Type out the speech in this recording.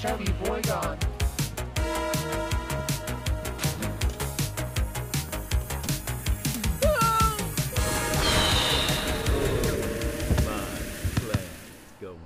chubby boy. My plan's going.